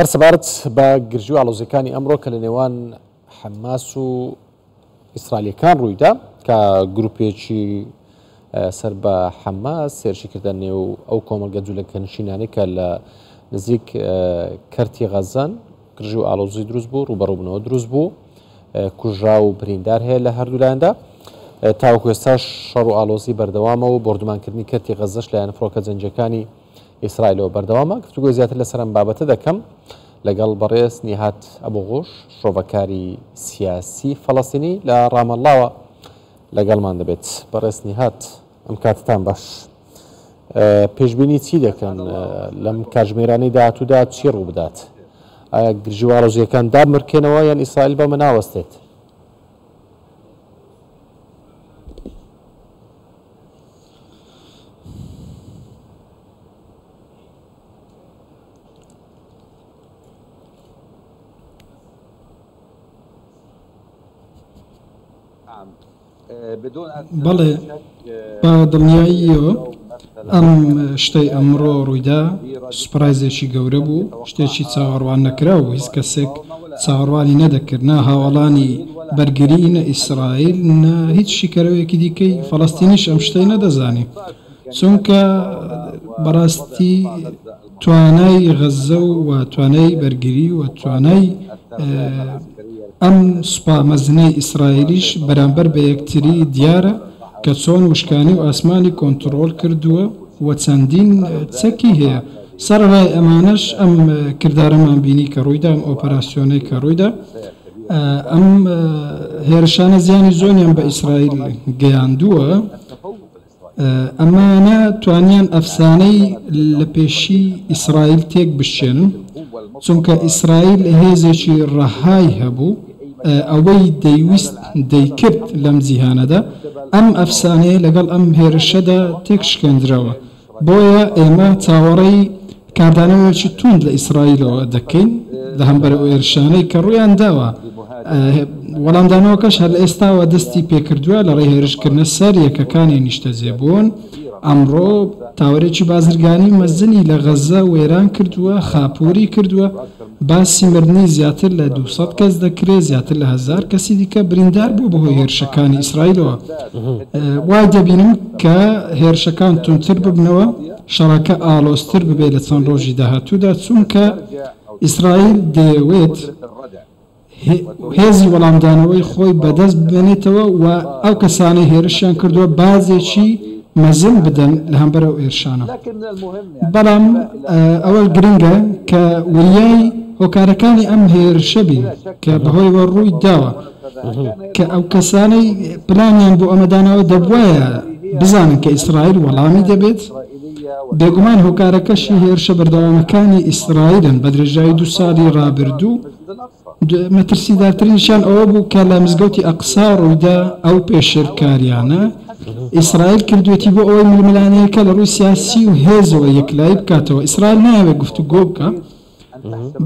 هەر سەبارەت بە گرژی و ئاڵۆزیەکانی ئەمڕۆ کە لە نێوان حەماس و ئیسرالیەکان ڕوویدا کە گروپێکی سەر بە حەمە سێرشی کردە نێو ئەو کۆمەلگە جوولە کەنشینانی کە لە نزیک کەرتی غەزەن گرژ و ئالۆزی دروست بوو ڕوبەڕوبنەوە دروست بوو کوژرا و بریندار هەیە لە هەردوولایەندا تاوکوێستا شەڕ و ئالۆزی بەردەوامەوە بردومانکردنی کەرتی غەزەش لایەن فڕۆکە جەنجەکانی ئیسرائیلەوە بەردەوامە، گفتوگۆی زیاتر لەسەر ئەم بابەتە دەکەم لەگەڵ بەڕێز نیهاد ئەبوغوش، شرۆڤەکاری سیاسی فەڵەستینی لە ڕامەڵڵاوە لەگەڵمان دەبێت. بەڕێز نیهاد ئەم کاتتان باش. پێشبینی چی دەکەن لەم کاتژمێرانەی داهاتوودا چی ڕووبدات؟ ئایا گرژی و ئاڵۆزییەکان دابمرکێنەوە یان ئیسرائیل بەمە ناوەستێت؟ بەڵێ بە دڵنیاییەوە ئەم شتەی ئەمڕۆ ڕوویدا سوپرایزێکی گەورە بوو شتێکی چاوەڕوان نەکراو هیچ کەسێک چاوەڕوانی نەدەکرد نا هاوەڵانی بەرگری نە ئیسرائیل نە هیچ شیکەرەوەیەکی دیکەی فەڵەستینیش ئەم شتەی نەدەزانی چونکە بەڕاستی توانای غەزە و و توانای بەرگری و توانای ئەم سوپا مەزنەی ئیسرائیلیش بەرامبەر بە یەکتری دیارە کە چۆن وشکانی و ئاسمانی کۆنتڕۆڵ کردووە و چەندین چەکی هەیە سەرەڕای ئەمانەش ئەم کردارەمان بینی کە ڕوویدا ئەم ئۆپەراسیۆنەی کە ڕوویدا ئەم هێرشانە زیانی زۆنیان بە ئیسرائیل گەیاندووە، ئەمانە توانیان ئەفسانەی لە پێشی ئیسرائیل تێک بشکێنن، چونکە ئیسرائیل هێزێکی ڕەهای هەبوو، ئەوەی دەیویست دەیکرد لەم جیهانەدا، ئەم ئەفسانەیە لەگەڵ ئەم هێرشەدا تێک شکێندرەوە. بۆیە ئێمە چاوەڕێی کاردانەوەیەکی تووند لە ئیسرائیلەوە دەکەین لە هەمبەر ئەو هێرشانەی کە ڕوویان داوە. وەڵامدانەوەکەش هەر لە ئێستاوە دەستی پێکردووە لە ڕێی هێرشکردنە سەر یەکەکانی نیشتەجێبوون. ئەمڕۆ تاوەرێکی بازرگانی مەزنی لە غەززە وێران کردووە، خاپووری کردووە. باسی مردنی زیاتر لە دوو سەد کەس دەکرێت، زیاتر لە هەزار کەسی دیکە بریندار بووە بەهۆی هێرشەکانی ئیسرائیلەوە. وای دەبینم کە هێرشەکان توندتر ببنەوە، شەڕەکە ئاڵۆزتر ببێت لە چەند ڕۆژی داهاتوودا، چونکە ئیسرائیل دەیەوێت. هێزی وەڵامدانەوەی خۆی بەدەست بێنێتەوە و ئەو کەسانەی هێرشیان کردووە باجێکی مەزن بدەن لە هەمبەر ئەو هێرشانە. بەڵام ئەوە گرنگە کە وریای هۆکارەکانی ئەم هێرشە بین کە بەهۆیەوە ڕووی داوە، کە ئەو کەسانەی پلانیان بۆ ئەمە داناوە دەبوایە بزانن کە ئیسرائیل وەڵامی دەبێت. بێگومان هۆکارەکەشی هێرشە بەردەوامەکانی ئیسرائیلن بە درێژایی دوو ساڵی ڕابردوو. مەترسیدارترینیشیان ئەوە بوو کە لە مزگەوتی ئەقسا ڕوویدا، ئەو پێشێلکارییانە ئیسرائیل کردوویەتی بۆ ئەوەی ململانێیەکە لە ڕووی سیاسی و هێزەوە یەکلایی بکاتەوە، ئیسرائیل نایەوێت گفتوگۆ بکات،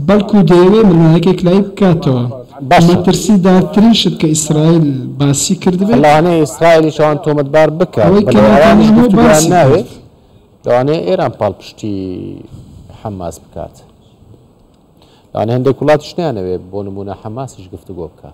بەڵکو دەیەوێت ململانێکە یەکلایی بکاتەوە، مەترسیدارترین شت کە ئیسرائیل باسی کردبێت. لەوانەیە ئیسرائیلیش ئەوان تۆمەتبار بکات، ئەوەی کە ناتانیاهۆ باسی کرد. لەوانەیە ئێران پاڵپشتی حەماس بکات. لانی هەندێک وڵاتیش نایانەوێ بۆ نمونە حەماسیش گفتوگۆ بکە.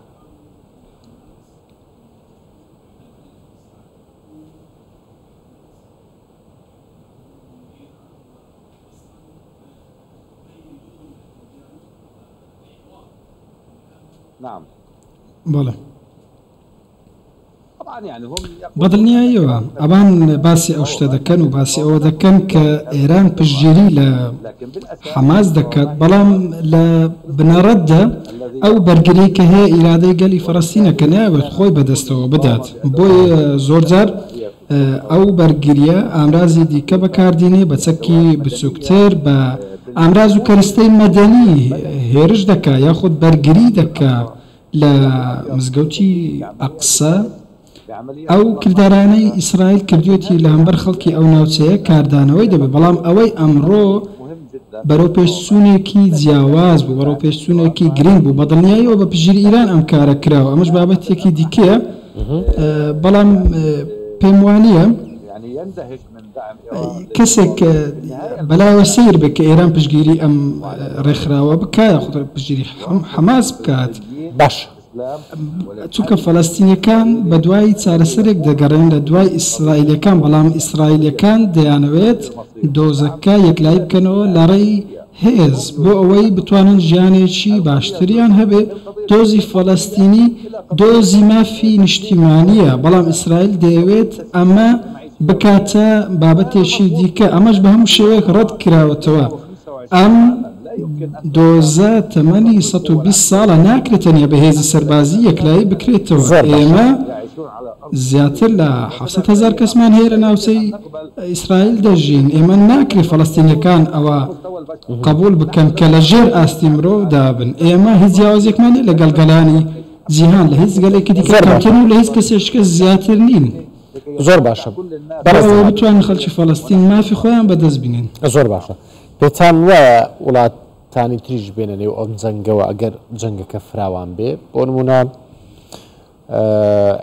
بەڵێ. بەدڵنیایەوە ئەوان باسی ئەو شتە دەکەن و باسی ئەوە دەکەن کە ئێران پشتگیری لە حەماس دەکات، بەڵام لە بنەڕەتدا ئەو بەرگریی کە هەیە ئیرادەی گەلی فەڵەستینە کە نایەوێت خۆی بەدەستەوە بدات، بۆیە زۆرجار ئەو بەرگرییە ئامرازی دیکە بەکاردینێ بە چەکی بچووکتر بە ئامراز و کەرستەی مەدەنی هێرش دەکات یاخود بەرگری دەکات لە مزگەوتی ئەقسا ئەو کردارانەی ئیسرائیل کردویەتی لە هەمبەر خەڵکی ئەو ناوچەیە کاردانەوەی دەبێت، بەڵام ئەوەی ئەمڕۆ بەرەوپێشچونێکی جیاواز بوو، بەڕەوپێشچونێکی گرنگ بوو، بەدڵنیایەوە بە پژیر ئیران ئەم کارە کراوە، ئەمەش بابەتێکی دیکەیە، بەڵام پێموانیە. کەسێک بەلایەوە سەیر بێت کە ئێران پشتگیری ئەم رێکخراوە بکات یاخود پشتگیری حەماس بکات باشە، چونکە فەلەستینیەکان بەدوای چارەسەرێک دەگەڕێن لە دوای ئیسرائیلیەکان، بەڵام ئیسرائیلیەکان دەیانەوێت دۆزەکە یەکلایی بکەنەوە لەڕێی هێز بۆ ئەوەی بتوانن ژیانێکی باشتریان هەبێت، دۆزی فەلەستینی دۆزی مافی نیشتیمانیە، بەڵام ئیسرائیل دەیەوێت ئەمە. بکاتە بابەتێکی دیکە، ئەمەش بە هەموو شێوەیەک ڕەت کراوەتەوە، ئەم دۆزە تەمەنی سەد و بیست ساڵە، ناکرێت تەنیا بە هێزی سەربازی یەکلایی بکرێتەوە، ئێمە زیاتر لە حەوت سەد هەزار کەسمان هەیە لە ناوچەی ئیسرائیل دەژین، ئێمە ناکرێت فەلەستینییەکان ئەوە قەبووڵ بکەن کە لە ژێر ئاستی مرۆڤدا بن، ئێمە هیچ جیاوازییەکمان نییە لەگەڵ گەلانی جیهان، لە هیچ گەلێکی دیکە کەمتر نین و لە هیچ کەسێکیشکە زیاتر نین. زۆر باشە بەڕێز جەنابت. بتوانن خەڵکی فەڵەستین مافی خۆیان بەدەست بینن. زۆر باشە پێتان وایە وڵات تانی تریش بێنە نێو ئەم جەنگەوە ئەگەر جەنگەکە فراوان بێ بۆ نمونە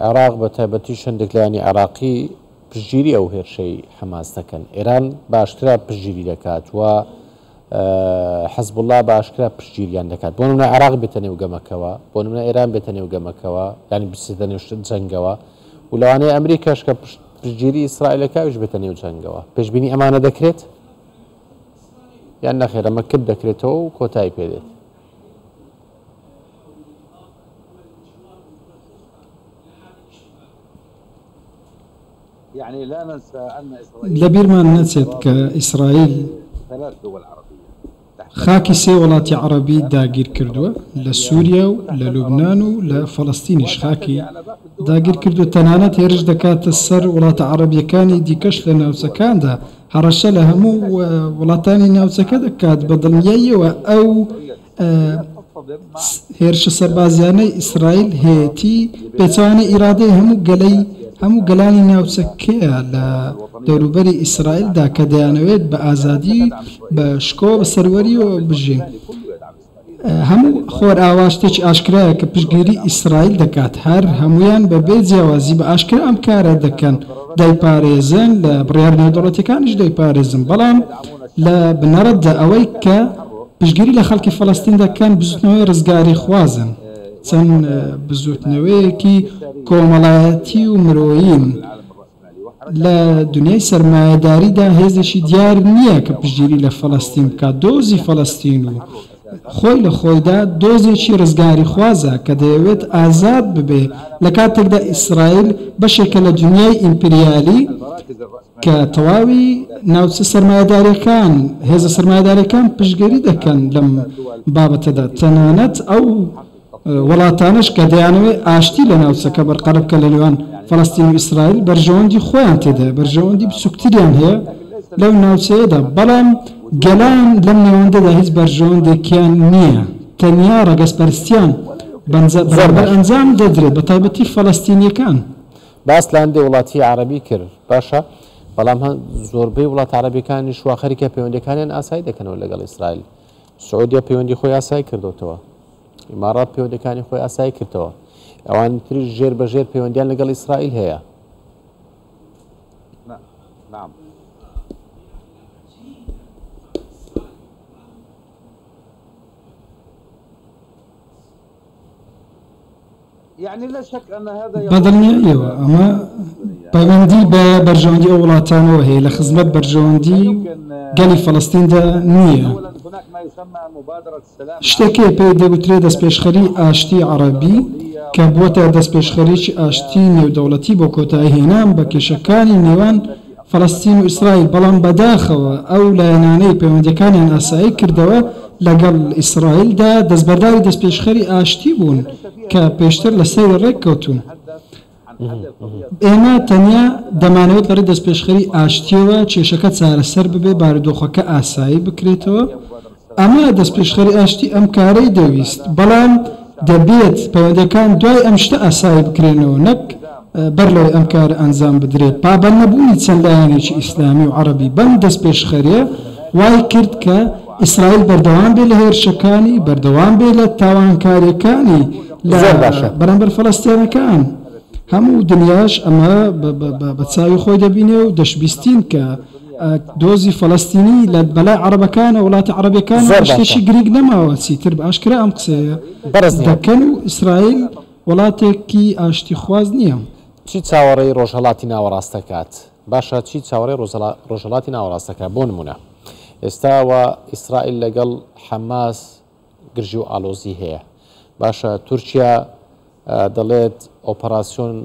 عێراق بە تایبەتی شەندێک لایەنی عێراقی پشتگیری ئەو هێرشەی حەماس دەکەن ئێران باشترە پشتگیری دەکات وە حزبوڵا بە ئاشکرا پشتگیریان دەکات بۆ نمونە عێراق بێتە نێو گەمەکەوە بۆ نمونە ئێران بێتە نێو گەمەکەوە یانی بچێتە نێو جەنگەوە و لەوانەیە ئەمریکاش کە پشتگیری ئیسرائیلەکە ئەویش بێتە نێو جەنگەوە پێشبینی ئەمانە دەکرێت یان نەخێرە مە کپ دەکرێتەوە و کۆتایی پێدێت لە بیرمان نەچێت کە ئیسرائیل خاکی سێ وڵاتی عەڕەبی داگیر کردووە، لە سووریا و لە لوبنان و لە فەڵەستینیش خاکی داگیر کردووە، تەنانەت هێرش دەکاتە سەر وڵاتە عەڕەبییەکانی دیکەش لە ناوچەکاندا، هەڕەشە لە هەموو وڵاتانی ناوچەکە دەکات، بە دڵنیاییەوە ئەو هێرشە سەربازیانەی ئیسرائیل هەیەتی پێچەوانەی ئیرادەی هەموو گەلەی هەموو گەلانی ناوچەکەیە لە دەوروبەری ئیسرائیلدا کە دەیانەوێت بە ئازادی و بە شکۆ و سەروەرییەوە بژین. هەموو خۆرئاوا شتێکی ئاشکرایە کە پشتگیری ئیسرائیل دەکات، هەر هەموویان بە بێ جیاوازی بە ئاشکرا ئەم کارە دەکەن، دەیپارێزن، لە بڕیارە نێودەوڵەتییەکانیش دەیپارێزن، بەڵام لە بنەڕەتدا ئەوەی کە پشتگیری لە خەڵکی فەلەستین دەکەن، بزوتنەوەی رزگاریخوازن چەند بزوتنەوەیەکی کۆمەڵایەتی و مرۆیین، لە دونیای سەرمایەداریدا هێزێکی دیار نییە کە پشتگیری لە فەلەستین بکات، دۆزی فەلەستین و خۆی لە خۆیدا دۆزێکی رزگاریخوازە کە دەیەوێت ئازاد ببێت لە کاتێکدا ئیسرائیل بەشێکە لە دونیای ئیمپریالی، کە تەواوی ناوچە سەرمایەدارییەکان، هێزە سەرمایەدارییەکان پشتگیری دەکەن لەم بابەتەدا، تەنانەت ئەو وڵاتانەش کە دەیانەوێت ئاشتی لە ناوچەکە بەرقەرە بکەن لە نێوان فەلەستین و ئیسرائیل، بەرژەوەندی خۆیان تێدایە، بەرژەوەندی بچووکتریان هەیە لەو ناوچەیەدا، بەڵام گەلان لەم نێوەندەدا هیچ بەرژەوەندێکیان نییە، تەنیا ڕەگەزپەرستییان بەرامبەر ئەنجام دەدرێت، بەتایبەتی فەلەستینییەکان. باس لە هەندێ وڵاتی عەرەبی کرد باشە بەڵام هە زۆربەی وڵات عەرەبیەکانیش وا خەریکە پەیوەندەکانیان ئاسایی دەکەنەوە لەگەڵ ئیسرائیل سعودیا پەیوەندی خۆی ئاسایی کردوتەوە ئیماڕات پەیوەندەکانی خۆی ئاسایی کردەوە ئەوانی تری ژێر بە ژێر پەیوەندیان لەگەڵ ئیسرائیل هەیە نعم بە دڵنیاییەوە ئەمە پەیوەندی بە بەرژەوەندی ئەو وڵاتانەوە هەیە لە خزمەت بەرژەوەندی گەلی فەڵەستیندا نییە. شتێک هەیە پێی دەگوترێت دەستپێشخەریی ئاشتیی عەڕەبی، کە بووەتە دەستپێشخەریی ئاشتیی نێودەوڵەتی بۆ کۆتاییهێنان بە کێشەکانی نێوان فەلەستین و ئیسرائیل، بەڵام بەداخەوە ئەو لایەنانەی پەیوەندییەکانیان ئاسایی کردەوە لەگەڵ ئیسرائیلدا، دەستبەرداری دەستپێشخەری ئاشتی بوون کە پێشتر لە سەری ڕێک کەوتوون. ئێمە تەنیا دەمانەوێت لەڕێی دەستپێشخەری ئاشتییەوە کێشەکە چارەسەر ببێت، بارودۆخەکە ئاسایی بکرێتەوە، ئەمە دەستپێشخەری ئاشتی ئەم کارەی دەویست، بەڵام دەبێت پەیوەندییەکان دوای ئەم شتە ئاسایی بکرێنەوە نەک بەر لەوەی ئەم کارە ئەنجام بدرێت. پابەندنەبوونی چەند لایەنێکی ئیسلامی و عەرەبی بەم دەستپێشخەرییە وای کرد کە ئیسرائیل بەردەوام بێت لە هێرشەکانی، بەردەوام بێت لە تاوانکارییەکانی لە بەرامبەر فەلەستینییەکان. هەموو دنیاش ئەمە بە چاوی خۆی دەبینێ و دەشبیستین کە، دۆزی فەلەستینی لە بەلای عەڕەبەکانە وڵاتە عەڕەبیەکانە زۆر باشە شتێکی گرینگ نەماوە چیتر بە ئاشکرا ئەم قسەیە بەڕێز نییە دەکەن و ئیسرائیل وڵاتێکی ئاشتی خواز نییە. چی چاوەڕێی ڕۆژهەڵاتی ناوەڕاست دەکات؟ باشە چی چاوەڕێی ڕۆژەڵا ڕۆژهەڵاتی ناوەڕاست دەکات؟ بۆ نموونە ئێستا وا ئیسرائیل لەگەڵ حەماس گرژی و ئالۆزی هەیە باشە تورکیا دەڵێت ئۆپەراسیۆن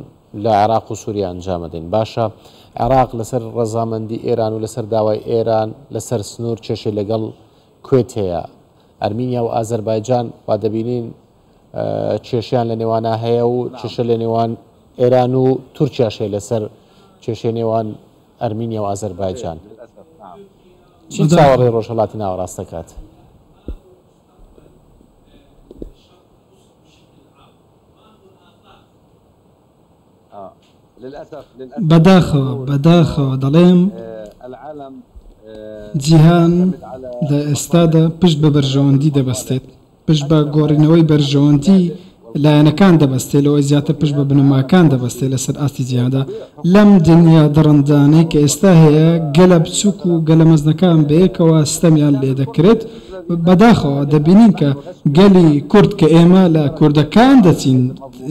لە عێراق و سووریا ئەنجامەدەین باشە عێراق لەسەر ڕەزامەندی ئێران و لەسەر داوای ئێران لەسەر سنوور کێشەی لەگەڵ کوێت هەیە ئەرمینیا و ئازەربایجان وا دەبینین کێشیان لە نێوانە هەیە و کێشە لە نێوان ئێران و تورکیاشێ لەسەر کێشە نێوان ئەرمینیا و ئازەربایجان چی چاوەڕێی ڕۆژهەڵاتی ناوەڕاست دەکات؟ بەداخەوە بەداخەوە دەڵێم جیهان لە ئێستادا پشت بە بەرژەوەندی دەبەستێت. پشت بە گۆڕینەوەی بەرژەوەندی لایەنەکان دەبەستێ لەوەی زیاتر پشت بە بنەماکان دەبەستێ لەسەر ئاستی جیهاندا. لەم دنیا دڕندانەی کە ئێستا هەیە گەلە بچووک و گەلە مەزنەکان بەیەکەوە ستەمیان لێدەکرێت. بەداخەوە دەبینین کە گەلی کورد کە ئێمە لە کوردەکان دەچین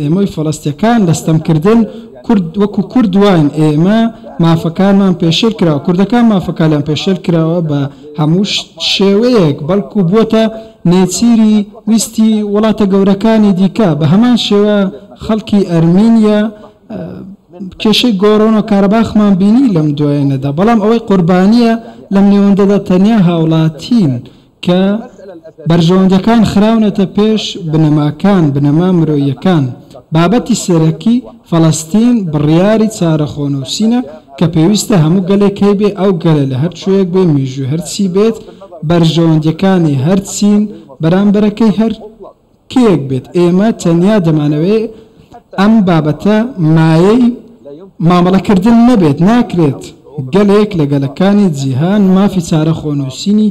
ئێمەی فەڵەستیەکان لە ستەمکردن کورد وەکو کورد واین ئێمە مافەکانمان پێشێل کراوە کوردەکان مافەکانیان پێشێل کراوە بە هەموو شێوەیەک بەڵکو بووەتە نێچیری ویستی وڵاتە گەورەکانی دیکە بە هەمان شێوە خەڵکی ئەرمینیا کێشەی گۆڕۆن و کارەباخمان بینی لەم دوایەنەدا بەڵام ئەوەی قوربانیە لەم نێوەندەدا تەنیا هاوڵاتین کە بەرژەوەندەکان خراونەتە پێش بنەماکان بنەما مرۆیەکان بابەتی سەرەکی فەلەستین بڕیاری چارە خۆنووسینە کە پێویستە هەموو گەلێک هەیبێ ئەو گەلە لە هەر کوێیەک بێ مێژووی هەرچی بێت بەرژەوەندیەکانی هەرچین بەرامبەرەکەی هەر کێیەک بێت ئێمە تەنیا دەمانەوێ ئەم بابەتە مایەی مامەڵە کردن نەبێت ناکرێت گەلێک لە گەلەکانی جیهان مافی چارە خۆنووسینی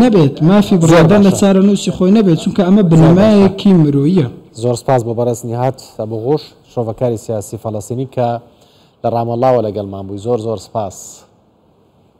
نەبێت مافی بڕیاردان لە چارەنووسی خۆی نەبێت چونکە ئەمە بنەمایەکی مرۆییە. زۆر سپاس بۆ بەڕێز نیهاد. سەبو غوش شرۆڤەکاری سیاسی فەلەستینی کە لە ڕامەڵڵاوە لەگەڵمان بووی زۆر زۆر سپاس.